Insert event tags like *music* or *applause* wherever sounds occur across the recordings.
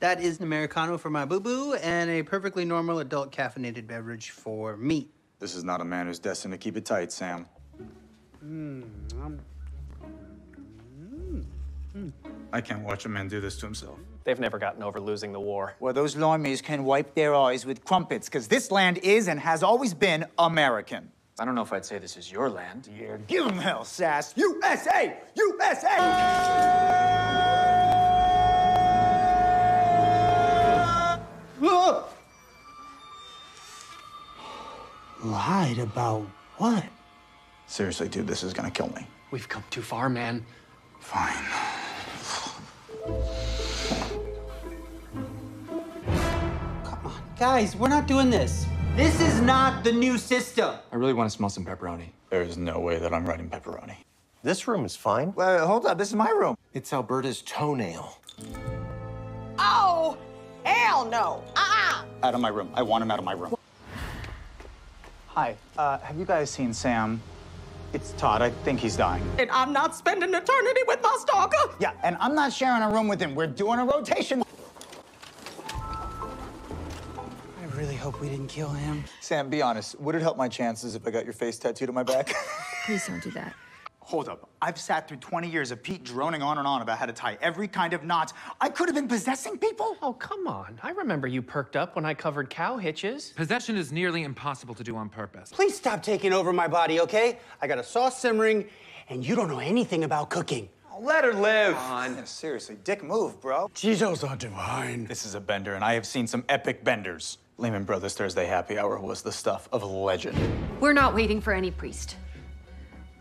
That is an Americano for my boo boo and a perfectly normal adult caffeinated beverage for me. This is not a man who's destined to keep it tight, Sam. Hmm, hmm, hmm. I can't watch a man do this to himself. They've never gotten over losing the war. Well, those limeys can wipe their eyes with crumpets, because this land is and has always been American. I don't know if I'd say this is your land. Yeah, give 'em hell, sass. USA! USA! *laughs* Lied about what? Seriously, dude, this is gonna kill me. We've come too far, man. Fine. Come on, guys, we're not doing this. This is not the new system. I really want to smell some pepperoni. There is no way that I'm writing pepperoni. This room is fine. Well, hold up, this is my room. It's Alberta's toenail. Oh, hell no. Uh-uh. Out of my room. I want him out of my room. Hi, uh, have you guys seen Sam? It's Todd. I think he's dying. And I'm not spending eternity with my stalker. Yeah, and I'm not sharing a room with him. We're doing a rotation. I really hope we didn't kill him. Sam, be honest. Would it help my chances if I got your face tattooed on my back? *laughs* Please don't do that. Hold up. I've sat through 20 years of Pete droning on and on about how to tie every kind of knot. I could have been possessing people. Oh, come on. I remember you perked up when I covered cow hitches. Possession is nearly impossible to do on purpose. Please stop taking over my body, okay? I got a sauce simmering, and you don't know anything about cooking. Let her live. Yeah, seriously, dick move, bro. Jesus are divine. this is a bender, and I have seen some epic benders. Lehman Brothers Thursday Happy Hour was the stuff of legend. We're not waiting for any priest.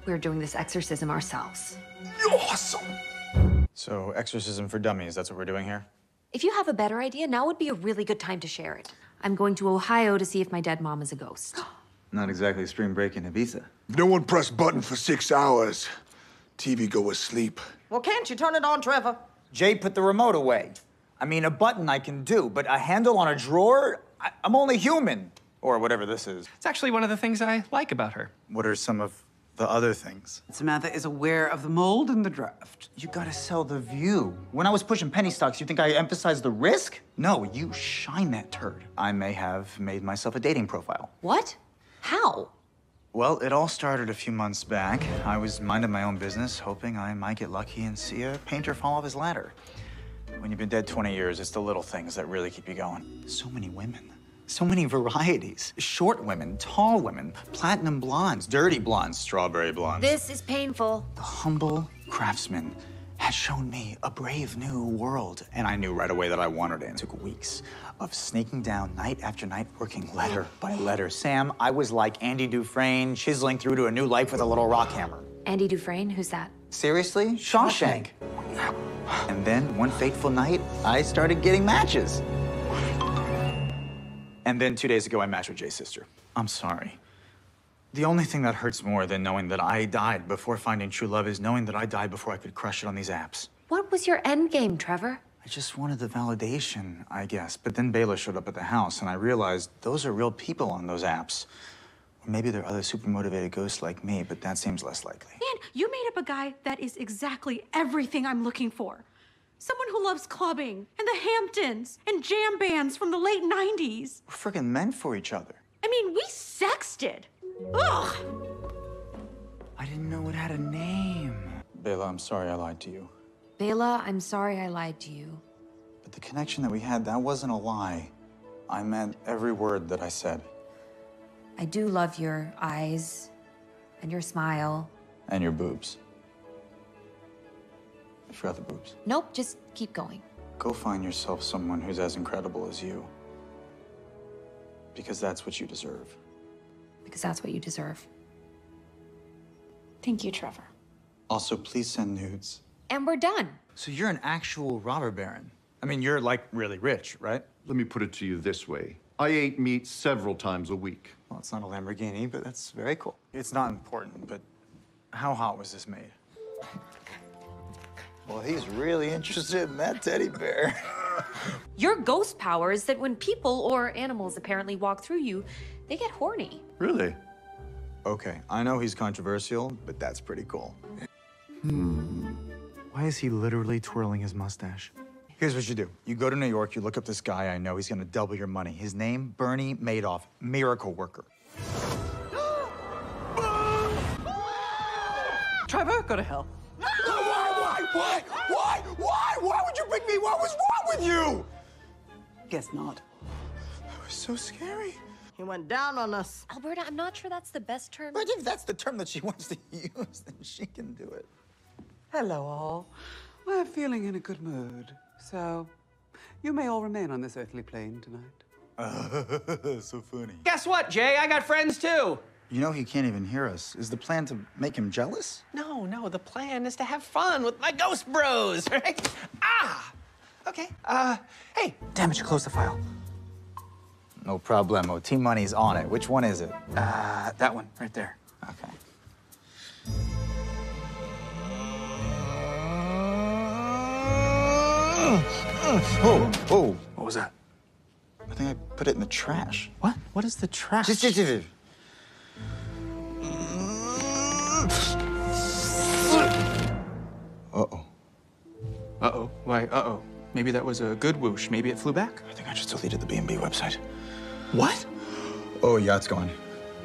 We're doing this exorcism ourselves. Awesome. So, exorcism for dummies, that's what we're doing here? If you have a better idea, now would be a really good time to share it. I'm going to Ohio to see if my dead mom is a ghost. *gasps* Not exactly spring break in Ibiza. No one press button for six hours. TV go asleep. Well, can't you turn it on, Trevor? Jay put the remote away. I mean, a button I can do, but a handle on a drawer? I- I'm only human. Or whatever this is. It's actually one of the things I like about her. What are some of the other things? Samantha is aware of the mold and the draft. You gotta sell the view. When I was pushing penny stocks, you think I emphasized the risk? No, you shine that turd. I may have made myself a dating profile. What? How? Well, it all started a few months back. I was minding my own business, hoping I might get lucky and see a painter fall off his ladder. When you've been dead 20 years, it's the little things that really keep you going. So many women. So many varieties. Short women, tall women, platinum blondes, dirty blondes, strawberry blondes. This is painful. The humble craftsman has shown me a brave new world, and I knew right away that I wanted it. It took weeks of sneaking down night after night, working letter by letter. Sam, I was like Andy Dufresne chiseling through to a new life with a little rock hammer. Andy Dufresne, who's that? Seriously? Shawshank. And then one fateful night, I started getting matches. And then two days ago, I matched with Jay's sister. I'm sorry. The only thing that hurts more than knowing that I died before finding true love is knowing that I died before I could crush it on these apps. What was your end game, Trevor? I just wanted the validation, I guess. But then Bela showed up at the house, and I realized those are real people on those apps. Or maybe they're other super motivated ghosts like me, but that seems less likely. Man, you made up a guy that is exactly everything I'm looking for. Someone who loves clubbing and the Hamptons and jam bands from the late 90s. We're freaking meant for each other. I mean, we sexted. Ugh! I didn't know it had a name. Bela, I'm sorry I lied to you. Bela, I'm sorry I lied to you. But the connection that we had, that wasn't a lie. I meant every word that I said. I do love your eyes and your smile. And your boobs. I forgot the boobs. Nope, just keep going. Go find yourself someone who's as incredible as you. Because that's what you deserve. Because that's what you deserve. Thank you, Trevor. Also, please send nudes. And we're done. So you're an actual robber baron. I mean, you're like really rich, right? Let me put it to you this way. I ate meat several times a week. Well, it's not a Lamborghini, but that's very cool. It's not important, but how hot was this made? *laughs* Well, he's really interested in that teddy bear. *laughs* Your ghost power is that when people or animals apparently walk through you, they get horny. Really? Okay, I know he's controversial, but that's pretty cool. Hmm. Why is he literally twirling his mustache? Here's what you do. You go to New York, you look up this guy I know, he's gonna double your money. His name, Bernie Madoff, miracle worker. *gasps* Trevor, go to hell. Why, why, why, why, why, why would you pick me? What was wrong with you? Guess not. That was so scary. He went down on us. Alberta, I'm not sure that's the best term. But if that's the term that she *laughs* wants to use, then she can do it. Hello, all. We're feeling in a good mood, so you may all remain on this earthly plane tonight. *laughs* so funny. Guess what, Jay? I got friends too. You know he can't even hear us. Is the plan to make him jealous? No, no, the plan is to have fun with my ghost bros, *laughs* right? Ah! Okay, uh, hey, damage, close the file. No problemo. Team Money's on it. Which one is it? Uh, that one, right there. Okay. Oh, oh. What was that? I think I put it in the trash. What? What is the trash? Uh-oh. Uh-oh. Why, uh-oh. Maybe that was a good whoosh. Maybe it flew back? I think I just deleted the B&B website. What? Oh, yeah, it's gone.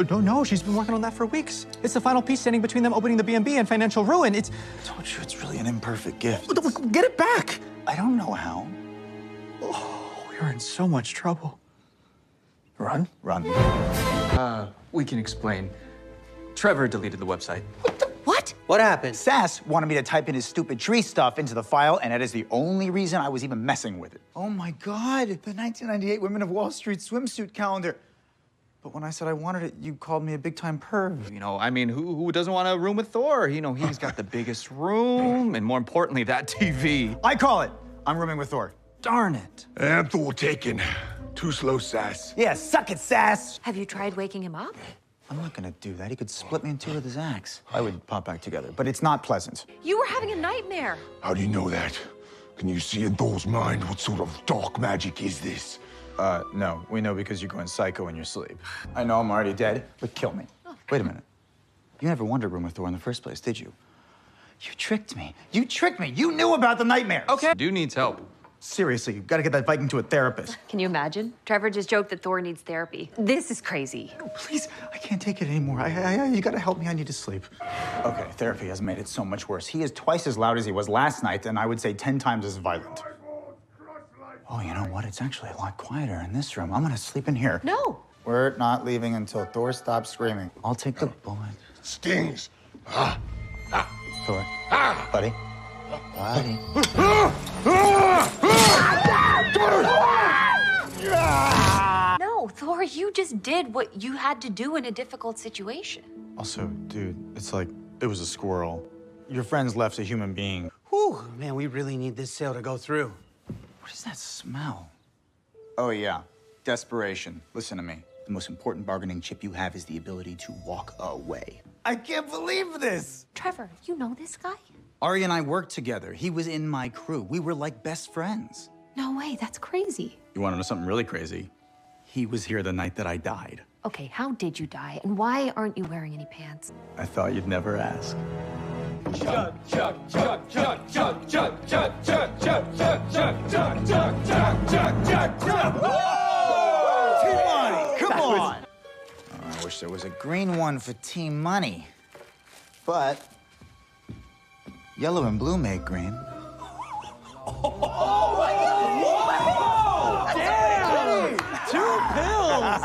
No, no, she's been working on that for weeks. It's the final piece standing between them opening the B&B and financial ruin. It's... I told you, it's really an imperfect gift. Get it back! I don't know how. Oh, we are in so much trouble. Run? Run. Uh, we can explain. Trevor deleted the website. What? What happened? Sass wanted me to type in his stupid tree stuff into the file, and that is the only reason I was even messing with it. Oh my God, the 1998 Women of Wall Street swimsuit calendar. But when I said I wanted it, you called me a big time perv. You know, I mean, who, who doesn't want a room with Thor? You know, he's got the biggest *laughs* room, and more importantly, that TV. I call it. I'm rooming with Thor. Darn it. And Thor taken. Too slow, Sass. Yeah, suck it, Sass. Have you tried waking him up? I'm not gonna do that. He could split me in two with his axe. I would pop back together, but it's not pleasant. You were having a nightmare. How do you know that? Can you see in Thor's mind what sort of dark magic is this? Uh, no. We know because you're going psycho in your sleep. I know I'm already dead, but kill me. Wait a minute. You never wanted a room with Thor in the first place, did you? You tricked me. You tricked me. You knew about the nightmares. Okay. Dude needs help. Seriously, you've got to get that Viking to a therapist. Can you imagine? Trevor just joked that Thor needs therapy. This is crazy. Oh, please, I can't take it anymore. I, I, I, you got to help me. I need to sleep. Okay, therapy has made it so much worse. He is twice as loud as he was last night, and I would say 10 times as violent. Oh, you know what? It's actually a lot quieter in this room. I'm gonna sleep in here. No. We're not leaving until Thor stops screaming. I'll take the bullet. Stings. Ah. Ah. Thor. Ah. Buddy. Buddy. No, Thor, you just did what you had to do in a difficult situation. Also, dude, it's like it was a squirrel. Your friends left a human being. Whew, man, we really need this sale to go through. What is that smell? Oh, yeah. Desperation. Listen to me. The most important bargaining chip you have is the ability to walk away. I can't believe this! Trevor, you know this guy? Ari and I worked together. He was in my crew. We were like best friends. No way, that's crazy. You want to know something really crazy? He was here the night that I died. Okay, how did you die, and why aren't you wearing any pants? I thought you'd never ask. Chuck, chuck, chuck, chuck, chuck, chuck, chuck, chuck, chuck, chuck, chuck, chuck, chuck, chuck, chuck, chuck, chuck. Team Money, come on! Oh, I wish there was a green one for Team Money. But yellow and blue make green. Oh my God! Whoa! Damn! Two pills!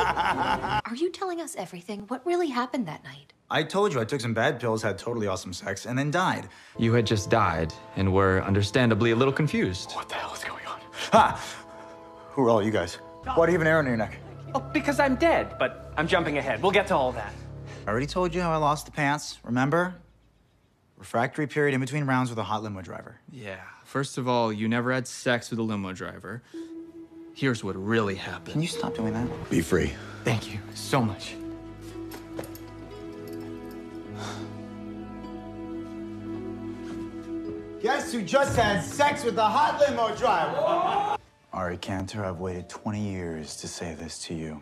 Are you telling us everything? What really happened that night? I told you I took some bad pills, had totally awesome sex, and then died. You had just died and were understandably a little confused. What the hell is going on? Ha! Who are all you guys? Why do you have an arrow in your neck? Oh, because I'm dead, but I'm jumping ahead. We'll get to all that. I already told you how I lost the pants, remember? Refractory period in between rounds with a hot limo driver. Yeah. First of all, you never had sex with a limo driver. Here's what really happened. Can you stop doing that? Be free. Thank you so much. Guess who just had sex with a hot limo driver? Ari Cantor, I've waited 20 years to say this to you.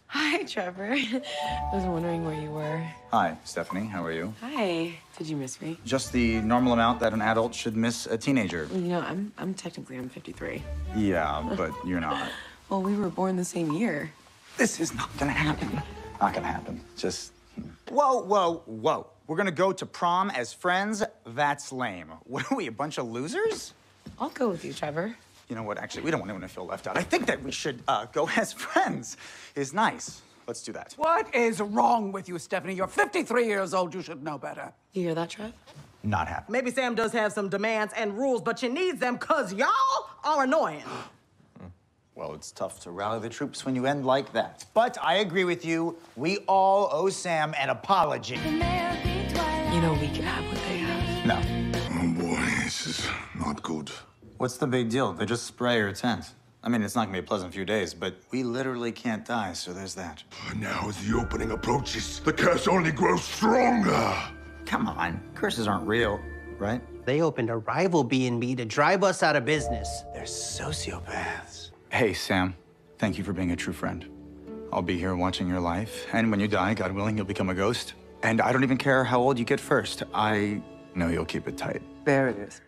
Hi, Trevor. *laughs* I was wondering where you were. Hi, Stephanie. How are you? Hi. Did you miss me? Just the normal amount that an adult should miss a teenager. You know, I'm I'm technically I'm 53. Yeah, *laughs* but you're not. Well, we were born the same year. This is not gonna happen. Not gonna happen. Just. Whoa, whoa, whoa. We're gonna go to prom as friends? That's lame. *laughs* What are we, a bunch of losers? I'll go with you, Trevor. You know what? Actually, we don't want anyone to feel left out. I think that we should uh, go *laughs* as friends. Is nice. Let's do that. What is wrong with you, Stephanie? You're 53 years old. You should know better. You hear that, Trev? Not happy. Maybe Sam does have some demands and rules, but you need them because y'all are annoying. *gasps* Well, it's tough to rally the troops when you end like that. But I agree with you. We all owe Sam an apology. You know, we can have what they have. No. Oh boy, this is not good. What's the big deal? They just spray your tent. I mean, it's not gonna be a pleasant few days, but we literally can't die, so there's that. Now, as the opening approaches, the curse only grows stronger. Come on, curses aren't real, right? They opened a rival B&B to drive us out of business. They're sociopaths. Hey, Sam. Thank you for being a true friend. I'll be here watching your life, and when you die, God willing, you'll become a ghost. And I don't even care how old you get first. I know you'll keep it tight. There it is.